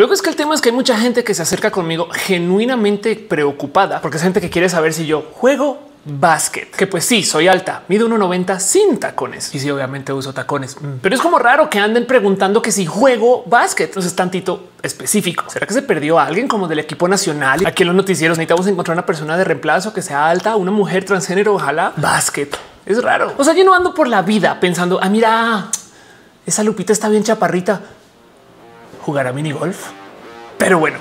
Luego es que el tema es que hay mucha gente que se acerca conmigo genuinamente preocupada porque es gente que quiere saber si yo juego básquet, que pues sí, soy alta, mido 1,90 sin tacones y sí, obviamente uso tacones, mm. pero es como raro que anden preguntando que si juego básquet, entonces tantito específico. ¿Será que se perdió a alguien como del equipo nacional? Aquí en los noticieros necesitamos encontrar una persona de reemplazo que sea alta, una mujer transgénero, ojalá básquet. Es raro. O sea, yo no ando por la vida pensando, ah, mira, esa Lupita está bien chaparrita. Jugará mini golf. Pero bueno,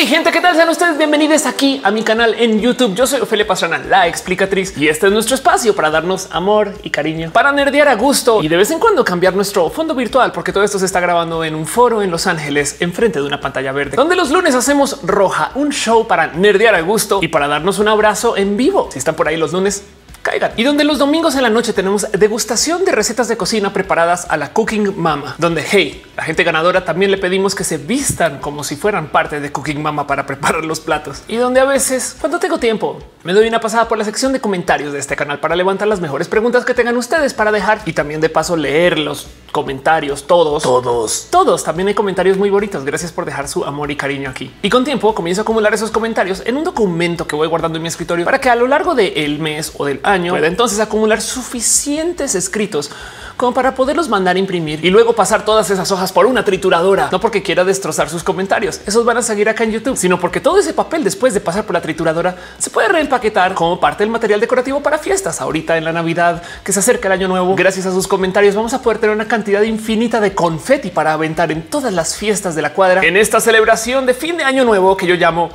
Hey gente, ¿qué tal? Sean ustedes bienvenidos aquí a mi canal en YouTube. Yo soy Ofelia Pastrana, la explicatriz, y este es nuestro espacio para darnos amor y cariño, para nerdear a gusto y de vez en cuando cambiar nuestro fondo virtual, porque todo esto se está grabando en un foro en Los Ángeles, enfrente de una pantalla verde, donde los lunes hacemos roja, un show para nerdear a gusto y para darnos un abrazo en vivo. Si están por ahí los lunes, caigan. Y donde los domingos en la noche tenemos degustación de recetas de cocina preparadas a la Cooking Mama, donde hey, la gente ganadora también le pedimos que se vistan como si fueran parte de Cooking Mama para preparar los platos. Y donde a veces, cuando tengo tiempo, me doy una pasada por la sección de comentarios de este canal para levantar las mejores preguntas que tengan ustedes para dejar y también de paso leer los comentarios, todos, todos, todos. También hay comentarios muy bonitos. Gracias por dejar su amor y cariño aquí. Y con tiempo comienzo a acumular esos comentarios en un documento que voy guardando en mi escritorio para que a lo largo del mes o del año pueda entonces acumular suficientes escritos como para poderlos mandar a imprimir y luego pasar todas esas hojas por una trituradora, no porque quiera destrozar sus comentarios. Esos van a seguir acá en YouTube, sino porque todo ese papel después de pasar por la trituradora se puede reempaquetar como parte del material decorativo para fiestas. Ahorita en la Navidad que se acerca el año nuevo, gracias a sus comentarios vamos a poder tener una cantidad infinita de confeti para aventar en todas las fiestas de la cuadra en esta celebración de fin de año nuevo que yo llamo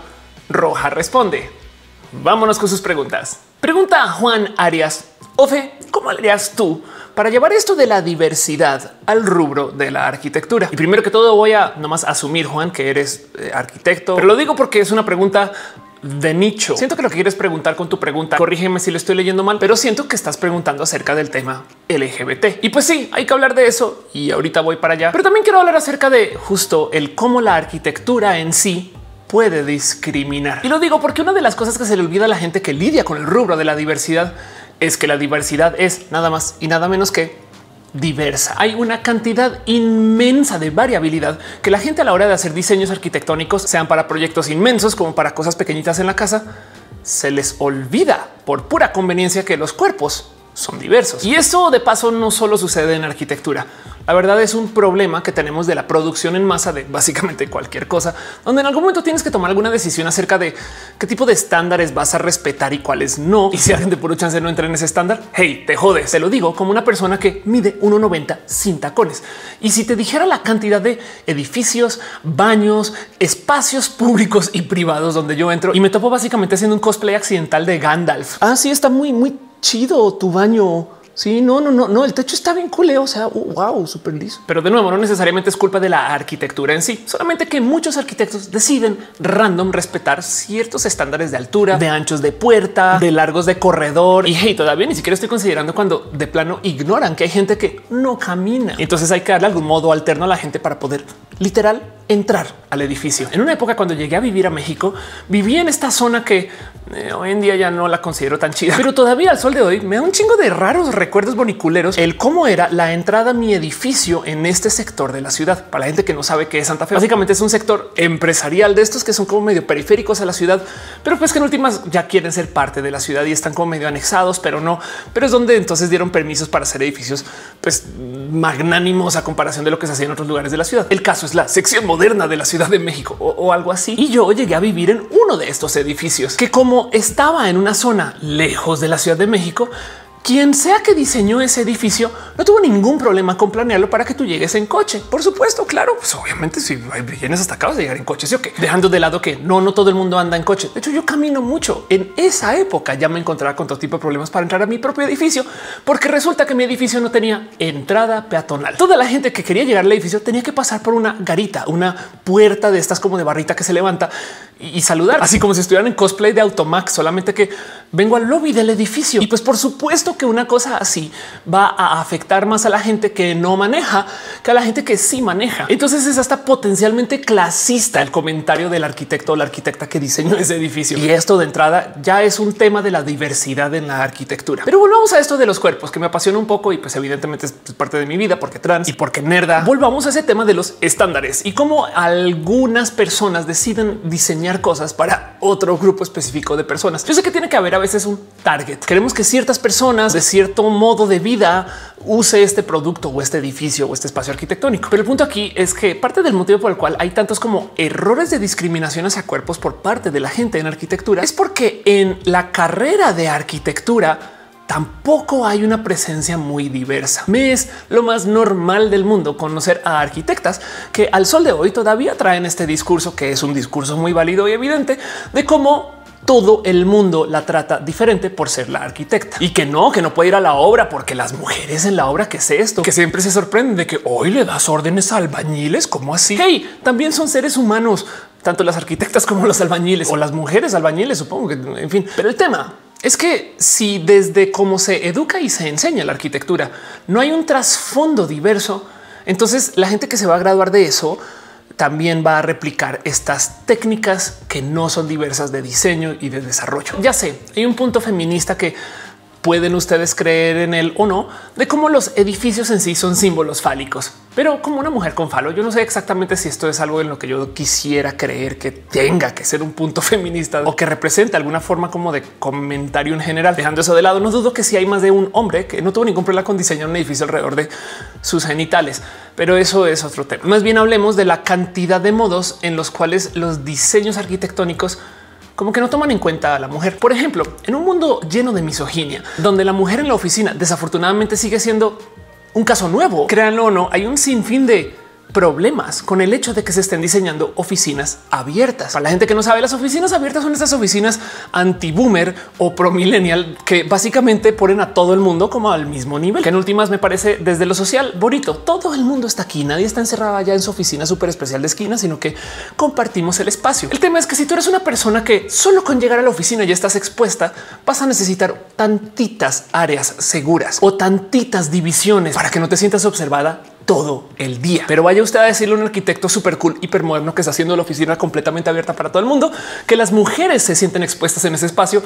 Roja Responde. Vámonos con sus preguntas. Pregunta Juan Arias. Ofe, ¿cómo harías tú para llevar esto de la diversidad al rubro de la arquitectura. Y primero que todo voy a nomás asumir, Juan, que eres eh, arquitecto, pero lo digo porque es una pregunta de nicho. Siento que lo que quieres preguntar con tu pregunta, corrígeme si lo estoy leyendo mal, pero siento que estás preguntando acerca del tema LGBT. Y pues sí, hay que hablar de eso y ahorita voy para allá. Pero también quiero hablar acerca de justo el cómo la arquitectura en sí puede discriminar. Y lo digo porque una de las cosas que se le olvida a la gente que lidia con el rubro de la diversidad es que la diversidad es nada más y nada menos que diversa. Hay una cantidad inmensa de variabilidad que la gente a la hora de hacer diseños arquitectónicos, sean para proyectos inmensos como para cosas pequeñitas en la casa, se les olvida por pura conveniencia que los cuerpos son diversos. Y eso de paso no solo sucede en arquitectura. La verdad es un problema que tenemos de la producción en masa de básicamente cualquier cosa, donde en algún momento tienes que tomar alguna decisión acerca de qué tipo de estándares vas a respetar y cuáles no. Y si alguien de puro chance no entra en ese estándar, hey, te jodes. Se lo digo como una persona que mide 1,90 sin tacones. Y si te dijera la cantidad de edificios, baños, espacios públicos y privados donde yo entro y me topo básicamente haciendo un cosplay accidental de Gandalf. Ah, sí, está muy, muy chido tu baño Sí, no, no, no, no. El techo está bien culeo. O sea, wow, súper liso. Pero de nuevo, no necesariamente es culpa de la arquitectura en sí, solamente que muchos arquitectos deciden random respetar ciertos estándares de altura, de anchos de puerta, de largos de corredor. Y hey, todavía ni siquiera estoy considerando cuando de plano ignoran que hay gente que no camina. Entonces hay que darle algún modo alterno a la gente para poder literal entrar al edificio. En una época cuando llegué a vivir a México, viví en esta zona que eh, hoy en día ya no la considero tan chida, pero todavía al sol de hoy me da un chingo de raros recuerdos boniculeros el cómo era la entrada a mi edificio en este sector de la ciudad. Para la gente que no sabe qué es Santa Fe, básicamente es un sector empresarial de estos que son como medio periféricos a la ciudad, pero pues que en últimas ya quieren ser parte de la ciudad y están como medio anexados, pero no, pero es donde entonces dieron permisos para hacer edificios pues magnánimos a comparación de lo que se hacía en otros lugares de la ciudad. El caso es la sección moderna de la Ciudad de México o, o algo así. Y yo llegué a vivir en uno de estos edificios que como estaba en una zona lejos de la Ciudad de México, quien sea que diseñó ese edificio no tuvo ningún problema con planearlo para que tú llegues en coche. Por supuesto, claro, pues obviamente si vienes hasta acá vas a llegar en coche, sí o qué, dejando de lado que no, no todo el mundo anda en coche. De hecho, yo camino mucho. En esa época ya me encontraba con todo tipo de problemas para entrar a mi propio edificio, porque resulta que mi edificio no tenía entrada peatonal. Toda la gente que quería llegar al edificio tenía que pasar por una garita, una puerta de estas como de barrita que se levanta y saludar, así como si estuvieran en cosplay de Automax, solamente que vengo al lobby del edificio. Y pues por supuesto que una cosa así va a afectar más a la gente que no maneja que a la gente que sí maneja. Entonces es hasta potencialmente clasista el comentario del arquitecto o la arquitecta que diseñó ese edificio. Y esto de entrada ya es un tema de la diversidad en la arquitectura. Pero volvamos a esto de los cuerpos que me apasiona un poco y pues evidentemente es parte de mi vida porque trans y porque nerda. Volvamos a ese tema de los estándares y cómo algunas personas deciden diseñar cosas para otro grupo específico de personas. Yo sé que tiene que haber a veces un target. Queremos que ciertas personas de cierto modo de vida use este producto o este edificio o este espacio arquitectónico. Pero el punto aquí es que parte del motivo por el cual hay tantos como errores de discriminación hacia cuerpos por parte de la gente en arquitectura es porque en la carrera de arquitectura tampoco hay una presencia muy diversa. Me es lo más normal del mundo conocer a arquitectas que al sol de hoy todavía traen este discurso, que es un discurso muy válido y evidente de cómo todo el mundo la trata diferente por ser la arquitecta y que no, que no puede ir a la obra porque las mujeres en la obra, que es esto? Que siempre se sorprenden de que hoy le das órdenes a albañiles, como así? Hey, también son seres humanos, tanto las arquitectas como los albañiles o las mujeres albañiles, supongo que en fin. Pero el tema es que si desde cómo se educa y se enseña la arquitectura no hay un trasfondo diverso, entonces la gente que se va a graduar de eso también va a replicar estas técnicas que no son diversas de diseño y de desarrollo. Ya sé, hay un punto feminista que pueden ustedes creer en él o no, de cómo los edificios en sí son símbolos fálicos. Pero como una mujer con falo, yo no sé exactamente si esto es algo en lo que yo quisiera creer que tenga que ser un punto feminista o que represente alguna forma como de comentario en general. Dejando eso de lado, no dudo que si hay más de un hombre que no tuvo ningún problema con diseñar un edificio alrededor de sus genitales, pero eso es otro tema. Más bien hablemos de la cantidad de modos en los cuales los diseños arquitectónicos como que no toman en cuenta a la mujer. Por ejemplo, en un mundo lleno de misoginia, donde la mujer en la oficina desafortunadamente sigue siendo un caso nuevo, créanlo o no, hay un sinfín de problemas con el hecho de que se estén diseñando oficinas abiertas. Para la gente que no sabe, las oficinas abiertas son estas oficinas anti boomer o pro millennial que básicamente ponen a todo el mundo como al mismo nivel. Que en últimas me parece desde lo social bonito. Todo el mundo está aquí, nadie está encerrado ya en su oficina súper especial de esquina, sino que compartimos el espacio. El tema es que si tú eres una persona que solo con llegar a la oficina ya estás expuesta, vas a necesitar tantitas áreas seguras o tantitas divisiones para que no te sientas observada todo el día. Pero vaya usted a decirle a un arquitecto súper cool, hiper moderno que está haciendo la oficina completamente abierta para todo el mundo, que las mujeres se sienten expuestas en ese espacio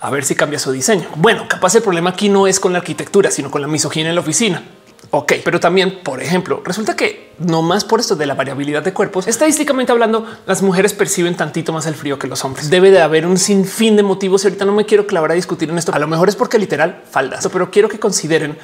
a ver si cambia su diseño. Bueno, capaz el problema aquí no es con la arquitectura, sino con la misoginia en la oficina. Ok, pero también, por ejemplo, resulta que no más por esto de la variabilidad de cuerpos, estadísticamente hablando, las mujeres perciben tantito más el frío que los hombres. Debe de haber un sinfín de motivos y ahorita no me quiero clavar a discutir en esto. A lo mejor es porque literal faldas, pero quiero que consideren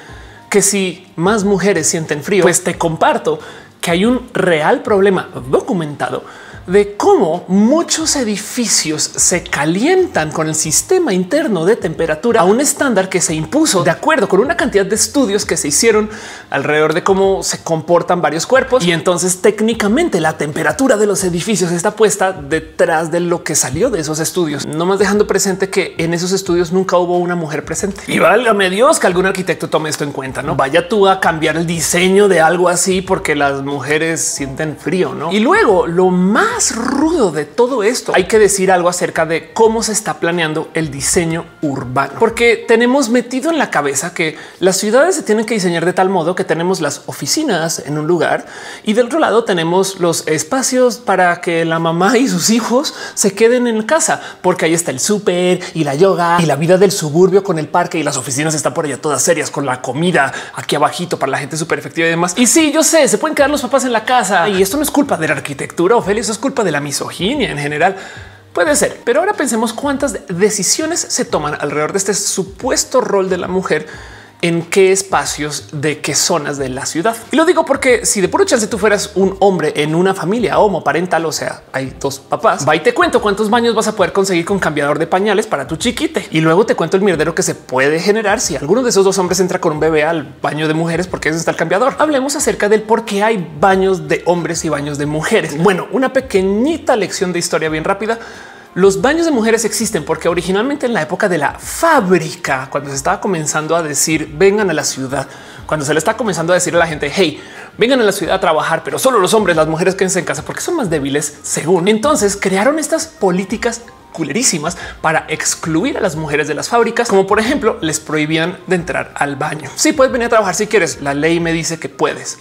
que si más mujeres sienten frío, pues te comparto que hay un real problema documentado de cómo muchos edificios se calientan con el sistema interno de temperatura a un estándar que se impuso de acuerdo con una cantidad de estudios que se hicieron alrededor de cómo se comportan varios cuerpos. Y entonces técnicamente la temperatura de los edificios está puesta detrás de lo que salió de esos estudios, no más dejando presente que en esos estudios nunca hubo una mujer presente. Y válgame Dios que algún arquitecto tome esto en cuenta. No vaya tú a cambiar el diseño de algo así porque las mujeres sienten frío, no? Y luego lo más rudo de todo esto, hay que decir algo acerca de cómo se está planeando el diseño urbano, porque tenemos metido en la cabeza que las ciudades se tienen que diseñar de tal modo que tenemos las oficinas en un lugar y del otro lado tenemos los espacios para que la mamá y sus hijos se queden en casa, porque ahí está el súper y la yoga y la vida del suburbio con el parque y las oficinas están por allá todas serias con la comida aquí abajito para la gente súper efectiva y demás. Y sí, yo sé, se pueden quedar los papás en la casa y esto no es culpa de la arquitectura, es culpa de la misoginia en general. Puede ser, pero ahora pensemos cuántas decisiones se toman alrededor de este supuesto rol de la mujer en qué espacios de qué zonas de la ciudad. Y lo digo porque si de puro chance tú fueras un hombre en una familia homoparental, o sea, hay dos papás, va y te cuento cuántos baños vas a poder conseguir con cambiador de pañales para tu chiquite. Y luego te cuento el mierdero que se puede generar si alguno de esos dos hombres entra con un bebé al baño de mujeres porque eso está el cambiador. Hablemos acerca del por qué hay baños de hombres y baños de mujeres. Bueno, una pequeñita lección de historia bien rápida. Los baños de mujeres existen porque originalmente en la época de la fábrica, cuando se estaba comenzando a decir vengan a la ciudad, cuando se le está comenzando a decir a la gente, hey, vengan a la ciudad a trabajar, pero solo los hombres, las mujeres quédense en casa porque son más débiles, según. Entonces crearon estas políticas culerísimas para excluir a las mujeres de las fábricas, como por ejemplo les prohibían de entrar al baño. Sí, puedes venir a trabajar si quieres. La ley me dice que puedes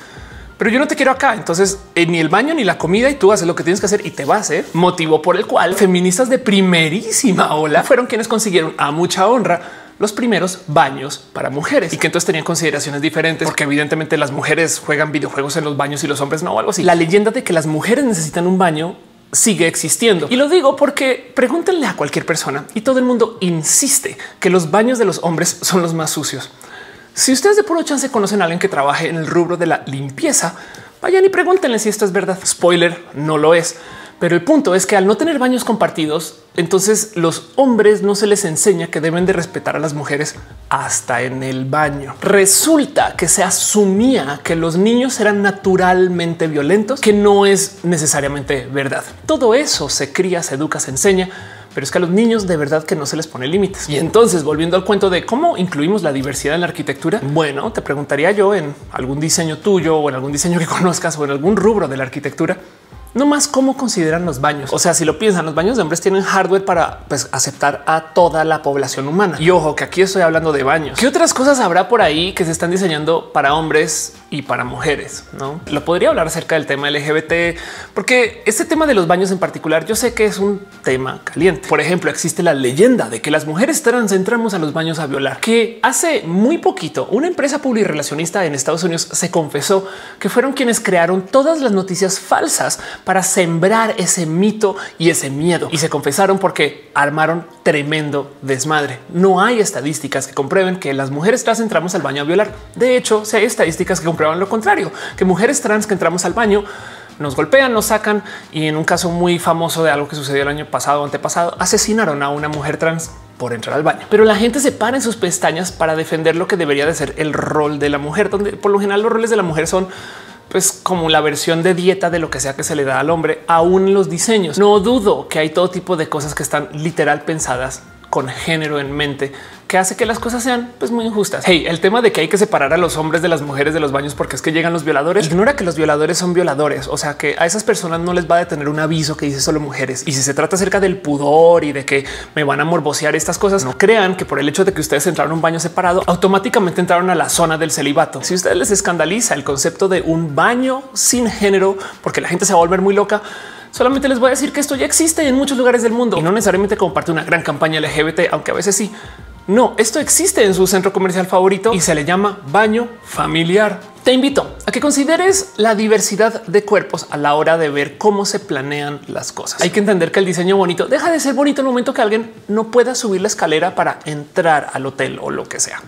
pero yo no te quiero acá. Entonces, eh, ni el baño ni la comida y tú haces lo que tienes que hacer y te vas. ¿eh? Motivo por el cual feministas de primerísima ola fueron quienes consiguieron a mucha honra los primeros baños para mujeres y que entonces tenían consideraciones diferentes porque evidentemente las mujeres juegan videojuegos en los baños y los hombres no o algo así. La leyenda de que las mujeres necesitan un baño sigue existiendo. Y lo digo porque pregúntenle a cualquier persona y todo el mundo insiste que los baños de los hombres son los más sucios. Si ustedes de puro chance conocen a alguien que trabaje en el rubro de la limpieza, vayan y pregúntenle si esto es verdad. Spoiler, no lo es. Pero el punto es que al no tener baños compartidos, entonces los hombres no se les enseña que deben de respetar a las mujeres hasta en el baño. Resulta que se asumía que los niños eran naturalmente violentos, que no es necesariamente verdad. Todo eso se cría, se educa, se enseña pero es que a los niños de verdad que no se les pone límites. Y entonces, volviendo al cuento de cómo incluimos la diversidad en la arquitectura, bueno, te preguntaría yo en algún diseño tuyo o en algún diseño que conozcas o en algún rubro de la arquitectura, no más cómo consideran los baños. O sea, si lo piensan, los baños de hombres tienen hardware para pues, aceptar a toda la población humana. Y ojo que aquí estoy hablando de baños. ¿Qué otras cosas habrá por ahí que se están diseñando para hombres y para mujeres? No lo podría hablar acerca del tema LGBT, porque este tema de los baños en particular, yo sé que es un tema caliente. Por ejemplo, existe la leyenda de que las mujeres trans entramos a los baños a violar, que hace muy poquito una empresa relacionista en Estados Unidos se confesó que fueron quienes crearon todas las noticias falsas para sembrar ese mito y ese miedo. Y se confesaron porque armaron tremendo desmadre. No hay estadísticas que comprueben que las mujeres trans entramos al baño a violar. De hecho, si hay estadísticas que comprueban lo contrario, que mujeres trans que entramos al baño nos golpean, nos sacan y en un caso muy famoso de algo que sucedió el año pasado antepasado, asesinaron a una mujer trans por entrar al baño. Pero la gente se para en sus pestañas para defender lo que debería de ser el rol de la mujer, donde por lo general los roles de la mujer son pues como la versión de dieta de lo que sea que se le da al hombre, aún los diseños. No dudo que hay todo tipo de cosas que están literal pensadas con género en mente que hace que las cosas sean pues muy injustas. Hey, el tema de que hay que separar a los hombres de las mujeres de los baños porque es que llegan los violadores. Ignora que los violadores son violadores. O sea que a esas personas no les va a detener un aviso que dice solo mujeres. Y si se trata acerca del pudor y de que me van a morbosear estas cosas, no crean que por el hecho de que ustedes entraron a un baño separado, automáticamente entraron a la zona del celibato. Si ustedes les escandaliza el concepto de un baño sin género, porque la gente se va a volver muy loca, Solamente les voy a decir que esto ya existe en muchos lugares del mundo y no necesariamente como parte de una gran campaña LGBT, aunque a veces sí. No, esto existe en su centro comercial favorito y se le llama baño familiar. Te invito a que consideres la diversidad de cuerpos a la hora de ver cómo se planean las cosas. Hay que entender que el diseño bonito deja de ser bonito en el momento que alguien no pueda subir la escalera para entrar al hotel o lo que sea.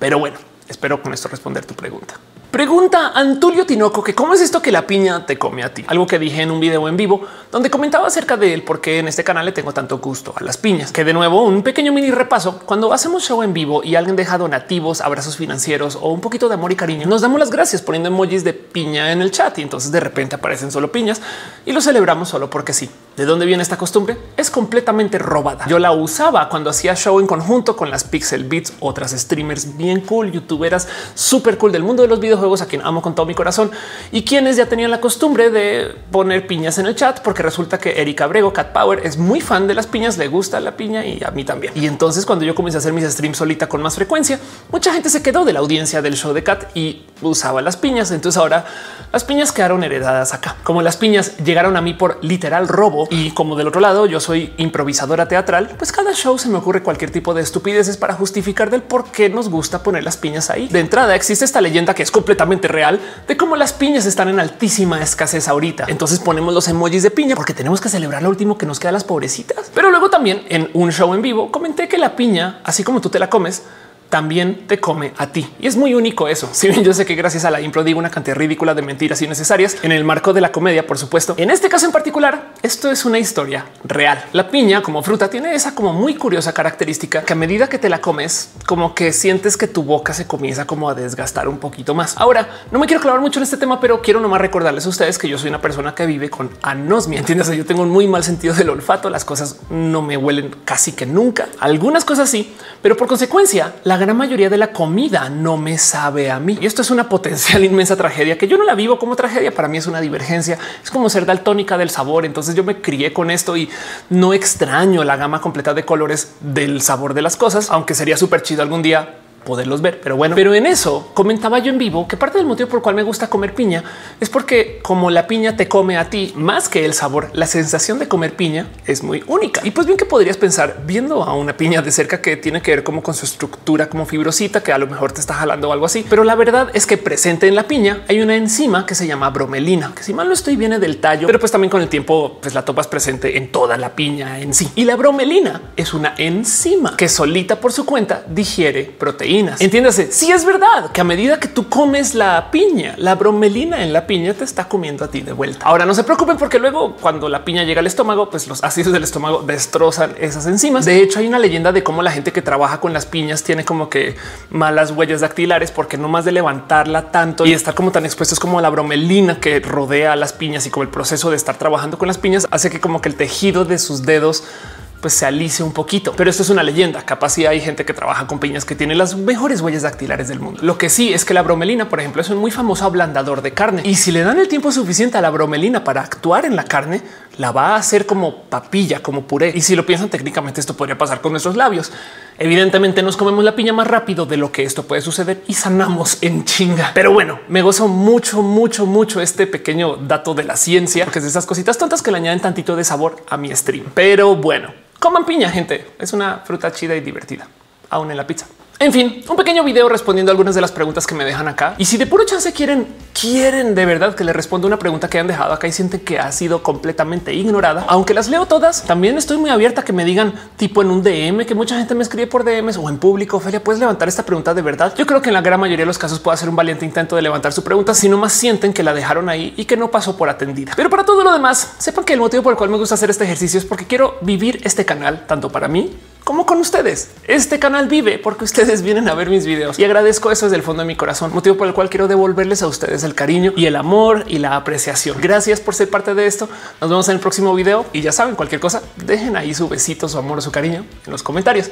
Pero bueno, espero con esto responder tu pregunta. Pregunta Antulio Tinoco que cómo es esto que la piña te come a ti. Algo que dije en un video en vivo donde comentaba acerca de él, porque en este canal le tengo tanto gusto a las piñas. Que de nuevo un pequeño mini repaso. Cuando hacemos show en vivo y alguien deja donativos, abrazos financieros o un poquito de amor y cariño, nos damos las gracias poniendo emojis de piña en el chat y entonces de repente aparecen solo piñas y lo celebramos solo porque sí. ¿De dónde viene esta costumbre? Es completamente robada. Yo la usaba cuando hacía show en conjunto con las Pixel Beats, otras streamers bien cool, youtuberas súper cool del mundo de los videos juegos a quien amo con todo mi corazón y quienes ya tenían la costumbre de poner piñas en el chat, porque resulta que Erika Abrego, Cat Power, es muy fan de las piñas, le gusta la piña y a mí también. Y entonces cuando yo comencé a hacer mis streams solita con más frecuencia, mucha gente se quedó de la audiencia del show de Cat y usaba las piñas. Entonces ahora las piñas quedaron heredadas acá. Como las piñas llegaron a mí por literal robo y como del otro lado yo soy improvisadora teatral, pues cada show se me ocurre cualquier tipo de estupideces para justificar del por qué nos gusta poner las piñas ahí. De entrada existe esta leyenda que es completamente real de cómo las piñas están en altísima escasez ahorita. Entonces ponemos los emojis de piña porque tenemos que celebrar lo último que nos queda las pobrecitas. Pero luego también en un show en vivo comenté que la piña, así como tú te la comes, también te come a ti. Y es muy único eso. Si bien yo sé que gracias a la impro digo una cantidad ridícula de mentiras innecesarias en el marco de la comedia, por supuesto. En este caso en particular, esto es una historia real. La piña como fruta tiene esa como muy curiosa característica que a medida que te la comes, como que sientes que tu boca se comienza como a desgastar un poquito más. Ahora, no me quiero clavar mucho en este tema, pero quiero nomás recordarles a ustedes que yo soy una persona que vive con anosmia. Entiendes? Yo tengo un muy mal sentido del olfato. Las cosas no me huelen casi que nunca. Algunas cosas sí, pero por consecuencia, la gran mayoría de la comida no me sabe a mí. Y esto es una potencial inmensa tragedia que yo no la vivo como tragedia. Para mí es una divergencia. Es como ser daltónica del sabor. Entonces yo me crié con esto y no extraño la gama completa de colores del sabor de las cosas, aunque sería súper chido algún día poderlos ver. Pero bueno, pero en eso comentaba yo en vivo que parte del motivo por el cual me gusta comer piña es porque como la piña te come a ti más que el sabor, la sensación de comer piña es muy única. Y pues bien que podrías pensar viendo a una piña de cerca que tiene que ver como con su estructura como fibrosita que a lo mejor te está jalando o algo así. Pero la verdad es que presente en la piña hay una enzima que se llama bromelina, que si mal no estoy viene del tallo, pero pues también con el tiempo pues la topas presente en toda la piña en sí. Y la bromelina es una enzima que solita por su cuenta digiere proteínas Entiéndase, si es verdad que a medida que tú comes la piña, la bromelina en la piña te está comiendo a ti de vuelta. Ahora no se preocupen porque luego cuando la piña llega al estómago, pues los ácidos del estómago destrozan esas enzimas. De hecho, hay una leyenda de cómo la gente que trabaja con las piñas tiene como que malas huellas dactilares porque no más de levantarla tanto y estar como tan expuestos como la bromelina que rodea las piñas y como el proceso de estar trabajando con las piñas hace que como que el tejido de sus dedos pues se alice un poquito. Pero esto es una leyenda. Capaz si hay gente que trabaja con piñas que tiene las mejores huellas dactilares del mundo. Lo que sí es que la bromelina, por ejemplo, es un muy famoso ablandador de carne. Y si le dan el tiempo suficiente a la bromelina para actuar en la carne, la va a hacer como papilla, como puré. Y si lo piensan técnicamente, esto podría pasar con nuestros labios. Evidentemente nos comemos la piña más rápido de lo que esto puede suceder y sanamos en chinga. Pero bueno, me gozo mucho, mucho, mucho este pequeño dato de la ciencia, que es de esas cositas tontas que le añaden tantito de sabor a mi stream. Pero bueno, Coman piña, gente. Es una fruta chida y divertida, aún en la pizza. En fin, un pequeño video respondiendo algunas de las preguntas que me dejan acá. Y si de puro chance quieren, quieren de verdad que les responda una pregunta que han dejado acá y sienten que ha sido completamente ignorada, aunque las leo todas, también estoy muy abierta a que me digan tipo en un DM que mucha gente me escribe por DMs o en público. Ophelia, puedes levantar esta pregunta de verdad. Yo creo que en la gran mayoría de los casos puedo hacer un valiente intento de levantar su pregunta, si no más sienten que la dejaron ahí y que no pasó por atendida. Pero para todo lo demás, sepan que el motivo por el cual me gusta hacer este ejercicio es porque quiero vivir este canal tanto para mí como con ustedes. Este canal vive porque ustedes vienen a ver mis videos y agradezco eso desde el fondo de mi corazón, motivo por el cual quiero devolverles a ustedes el cariño y el amor y la apreciación. Gracias por ser parte de esto. Nos vemos en el próximo video y ya saben, cualquier cosa, dejen ahí su besito, su amor su cariño en los comentarios.